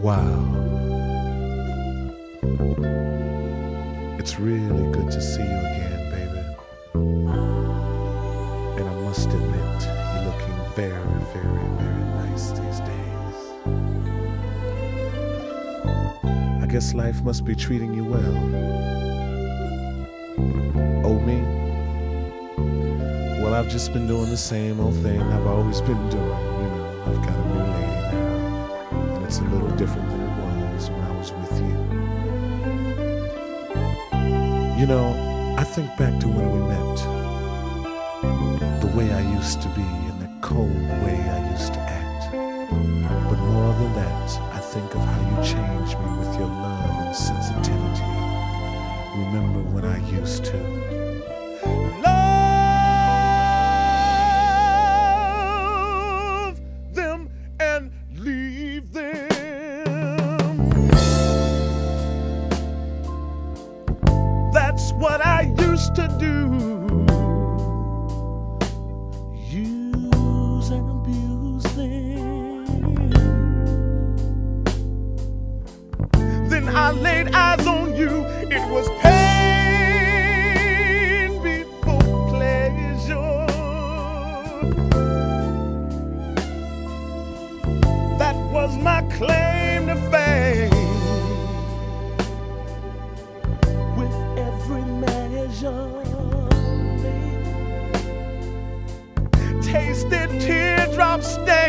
Wow. It's really good to see you again, baby. And I must admit, you're looking very, very, very nice these days. I guess life must be treating you well. Oh, me? Well, I've just been doing the same old thing I've always been doing. Different than it was when I was with you. You know, I think back to when we met, the way I used to be, and the cold way I used to act. But more than that, I think of how you changed me with your love and sensitivity. Remember when I used to to do. Use and abuse them. Then I laid eyes on you. It was pain teardrop stains.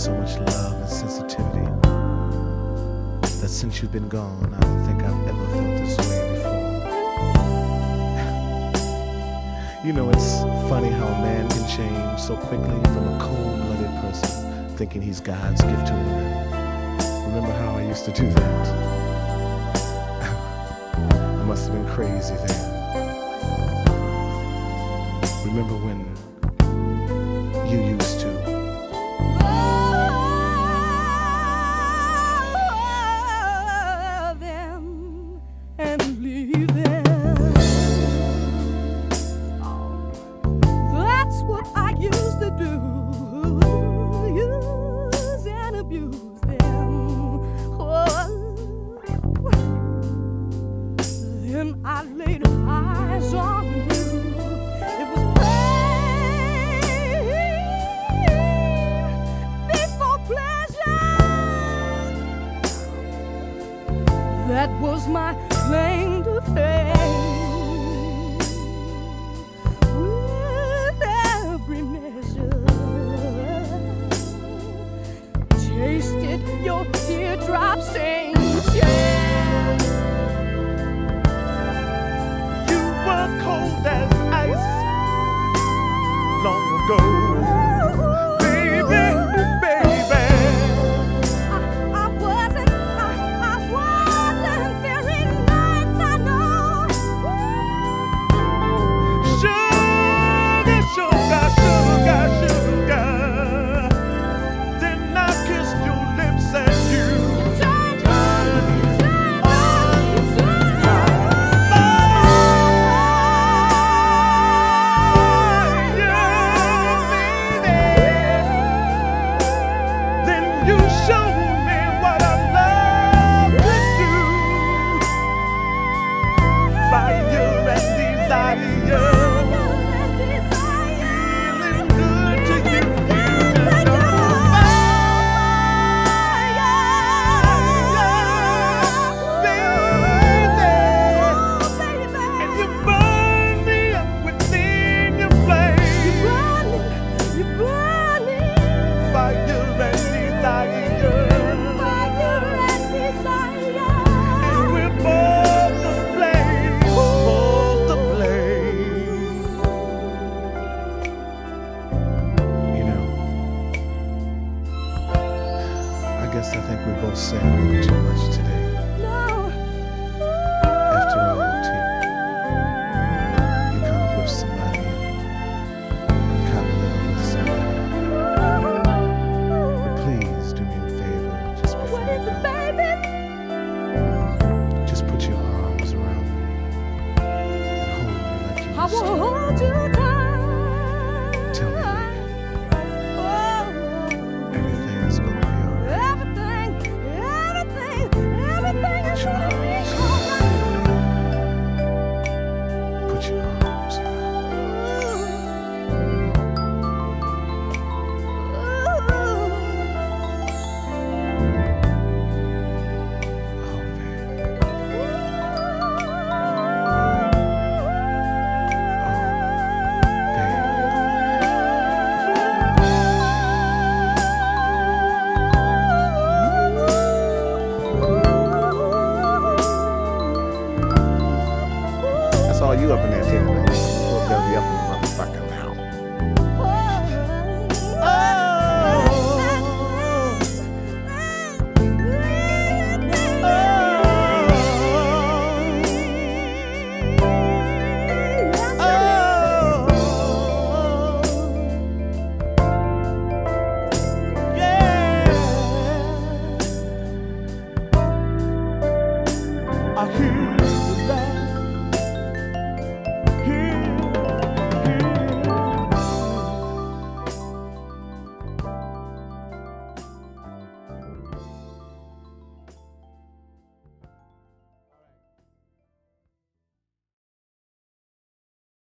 So much love and sensitivity. That since you've been gone, I don't think I've ever felt this way before. You know, it's funny how a man can change so quickly from a cold-blooded person, thinking he's God's gift to a woman. Remember how I used to do that? I must have been crazy then. Remember when long Say too much today.